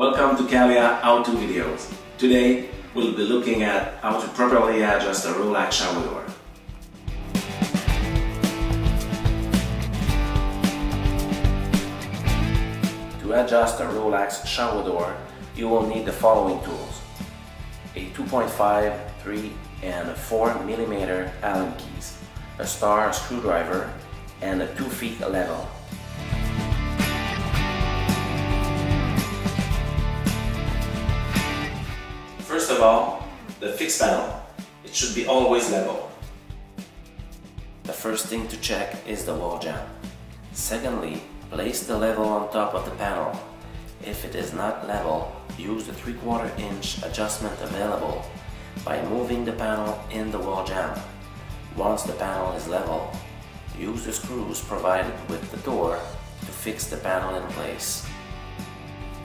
Welcome to Kalia How-To Videos. Today we'll be looking at how to properly adjust a Rollax shower door. To adjust a Rollax shower door, you will need the following tools. A 2.5, 3 and 4 mm Allen keys, a star screwdriver, and a 2 feet level. Of all, the fixed panel. It should be always level. The first thing to check is the wall jamb. Secondly, place the level on top of the panel. If it is not level, use the 3 quarter inch adjustment available by moving the panel in the wall jamb. Once the panel is level, use the screws provided with the door to fix the panel in place.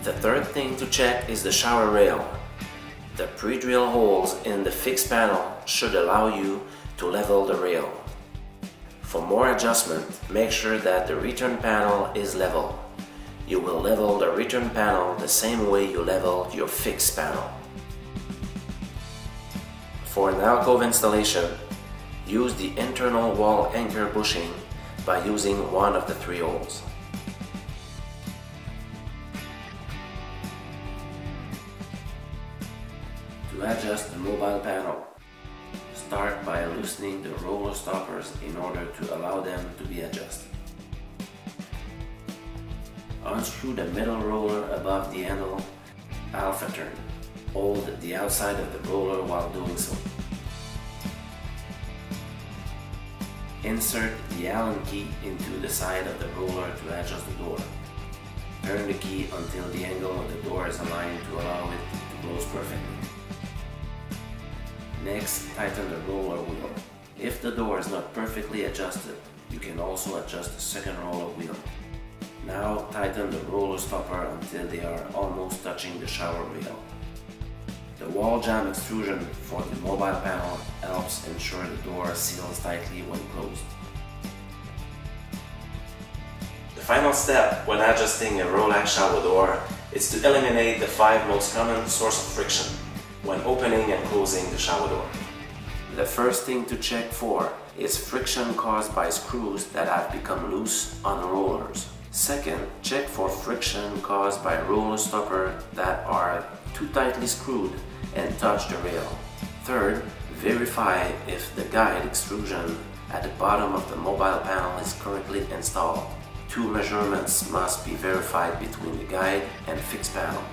The third thing to check is the shower rail. The pre-drill holes in the fixed panel should allow you to level the rail. For more adjustment, make sure that the return panel is level. You will level the return panel the same way you leveled your fixed panel. For an alcove installation, use the internal wall anchor bushing by using one of the three holes. Adjust the mobile panel, start by loosening the roller stoppers in order to allow them to be adjusted. Unscrew the metal roller above the handle alpha turn. Hold the outside of the roller while doing so. Insert the Allen key into the side of the roller to adjust the door. Turn the key until the angle of the door is aligned to allow it to close perfectly. Next, tighten the roller wheel. If the door is not perfectly adjusted, you can also adjust the second roller wheel. Now tighten the roller stopper until they are almost touching the shower rail. The wall jamb extrusion for the mobile panel helps ensure the door seals tightly when closed. The final step when adjusting a Rollax shower door is to eliminate the five most common source of friction when opening and closing the shower door. The first thing to check for is friction caused by screws that have become loose on rollers. Second, check for friction caused by roller stopper that are too tightly screwed and touch the rail. Third, verify if the guide extrusion at the bottom of the mobile panel is correctly installed. Two measurements must be verified between the guide and fixed panel.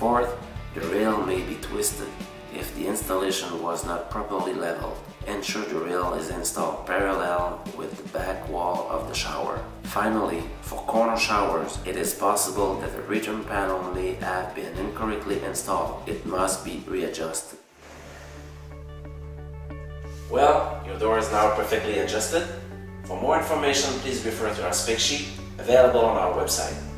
Fourth, the rail may be twisted if the installation was not properly leveled. Ensure the rail is installed parallel with the back wall of the shower. Finally, for corner showers, it is possible that the return panel may have been incorrectly installed. It must be readjusted. Well, your door is now perfectly adjusted. For more information, please refer to our spec sheet available on our website.